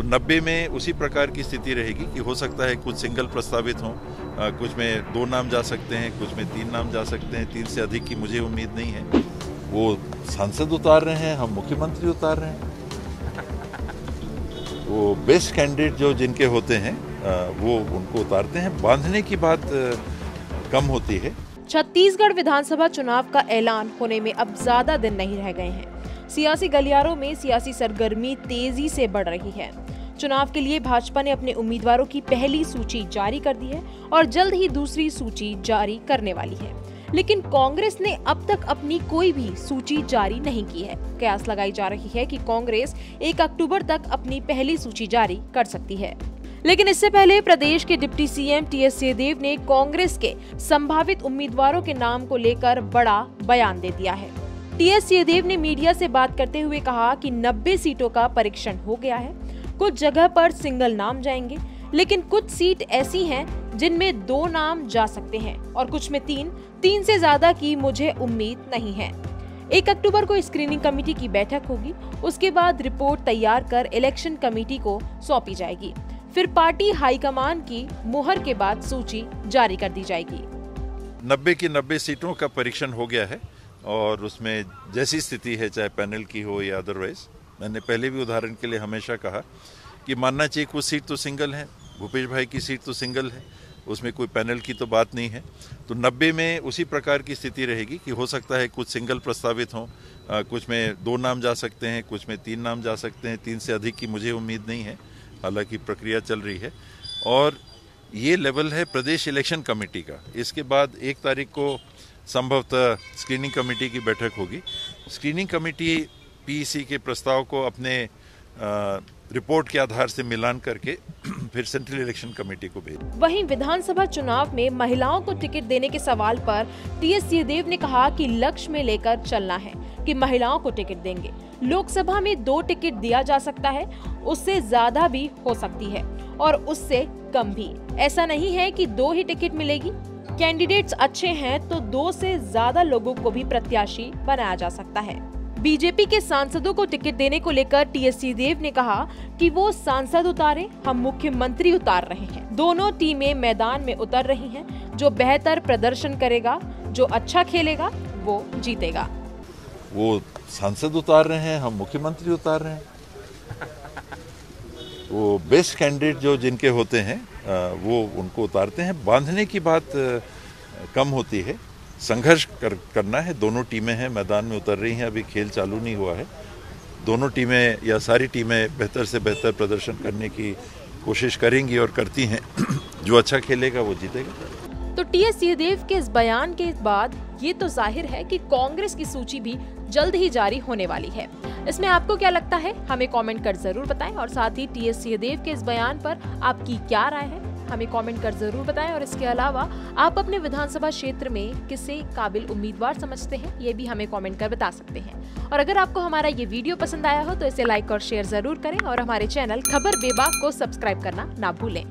तो नब्बे में उसी प्रकार की स्थिति रहेगी कि हो सकता है कुछ सिंगल प्रस्तावित हों। कुछ में दो नाम जा सकते हैं, कुछ में तीन नाम जा सकते हैं, तीन से अधिक की मुझे उम्मीद नहीं है। वो सांसद उतार रहे हैं, हम मुख्यमंत्री उतार रहे हैं। वो बेस्ट कैंडिडेट जो जिनके होते हैं वो उनको उतारते हैं। बांधने की बात कम होती है। छत्तीसगढ़ विधानसभा चुनाव का ऐलान होने में अब ज़्यादा दिन नहीं रह गए हैं। सियासी गलियारों में सियासी सरगर्मी तेज़ी से बढ़ रही है। चुनाव के लिए भाजपा ने अपने उम्मीदवारों की पहली सूची जारी कर दी है और जल्द ही दूसरी सूची जारी करने वाली है। लेकिन कांग्रेस ने अब तक अपनी कोई भी सूची जारी नहीं की है। कयास लगाई जा रही है कि कांग्रेस एक अक्टूबर तक अपनी पहली सूची जारी कर सकती है। लेकिन इससे पहले प्रदेश के deputy CM T S Singhdeo ने कांग्रेस के संभावित उम्मीदवारों के नाम को लेकर बड़ा बयान दे दिया है। टी एस सिंहदेव ने मीडिया से बात करते हुए कहा कि 90 सीटों का परीक्षण हो गया है। कुछ जगह पर सिंगल नाम जाएँगे, लेकिन कुछ सीट ऐसी हैं जिनमें दो नाम जा सकते हैं और कुछ में तीन तीन से ज़्यादा की मुझे उम्मीद नहीं है। एक अक्टूबर को स्क्रीनिंग कमेटी की बैठक होगी, उसके बाद रिपोर्ट तैयार कर इलेक्शन कमेटी को सौंपी जाएगी। फिर पार्टी हाईकमान की मुहर के बाद सूची जारी कर दी जाएगी। नब्बे की नब्बे सीटों का परीक्षण हो गया है और उसमें जैसी स्थिति है, चाहे पैनल की हो या अदरवाइज़ मैंने पहले भी उदाहरण के लिए हमेशा कहा कि मानना चाहिए कुछ सीट तो सिंगल है, भूपेश भाई की सीट तो सिंगल है, उसमें कोई पैनल की तो बात नहीं है। तो नब्बे में उसी प्रकार की स्थिति रहेगी कि हो सकता है कुछ सिंगल प्रस्तावित हों कुछ में दो नाम जा सकते हैं, कुछ में तीन नाम जा सकते हैं, तीन से अधिक की मुझे उम्मीद नहीं है, हालाँकि प्रक्रिया चल रही है। और ये लेवल है प्रदेश इलेक्शन कमेटी का। इसके बाद एक तारीख को संभवतः स्क्रीनिंग कमेटी की बैठक होगी। स्क्रीनिंग कमेटी पीसी के प्रस्ताव को अपने रिपोर्ट के आधार से मिलान करके फिर सेंट्रल इलेक्शन कमेटी को भेज वहीं विधानसभा चुनाव में महिलाओं को टिकट देने के सवाल पर टी एस सिंहदेव ने कहा कि लक्ष्य में लेकर चलना है कि महिलाओं को टिकट देंगे। लोकसभा में दो टिकट दिया जा सकता है, उससे ज़्यादा भी हो सकती है और उससे कम भी। ऐसा नहीं है कि दो ही टिकट मिलेगी। कैंडिडेट्स अच्छे हैं तो दो से ज़्यादा लोगों को भी प्रत्याशी बनाया जा सकता है। बीजेपी के सांसदों को टिकट देने को लेकर टीएस देव ने कहा कि वो सांसद उतारे, हम मुख्यमंत्री उतार रहे हैं। दोनों टीमें मैदान में उतर रही हैं। जो बेहतर प्रदर्शन करेगा, जो अच्छा खेलेगा, वो जीतेगा। वो सांसद उतार रहे हैं, हम मुख्यमंत्री उतार रहे हैं। वो बेस्ट कैंडिडेट जो जिनके होते हैं वो उनको उतारते हैं। बांधने की बात कम होती है। संघर्ष कर, करना है। दोनों टीमें हैं मैदान में उतर रही हैं। अभी खेल चालू नहीं हुआ है। दोनों टीमें या सारी टीमें बेहतर से बेहतर प्रदर्शन करने की कोशिश करेंगी और करती हैं। जो अच्छा खेलेगा वो जीतेगा। तो टी एस सिंहदेव के इस बयान के बाद ये तो ज़ाहिर है कि कांग्रेस की सूची भी जल्द ही जारी होने वाली है। इसमें आपको क्या लगता है? हमें कमेंट कर ज़रूर बताएँ और साथ ही टी एस सिंहदेव के इस बयान पर आपकी क्या राय है? हमें कमेंट कर ज़रूर बताएँ और इसके अलावा आप अपने विधानसभा क्षेत्र में किसे काबिल उम्मीदवार समझते हैं, ये भी हमें कमेंट कर बता सकते हैं। और अगर आपको हमारा ये वीडियो पसंद आया हो तो इसे लाइक और शेयर ज़रूर करें और हमारे चैनल खबर बेबाक को सब्सक्राइब करना ना भूलें।